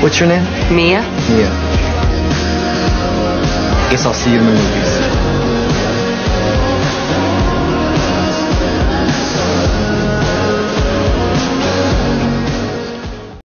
What's your name? Mia? Mia. Guess I'll see you in the movies.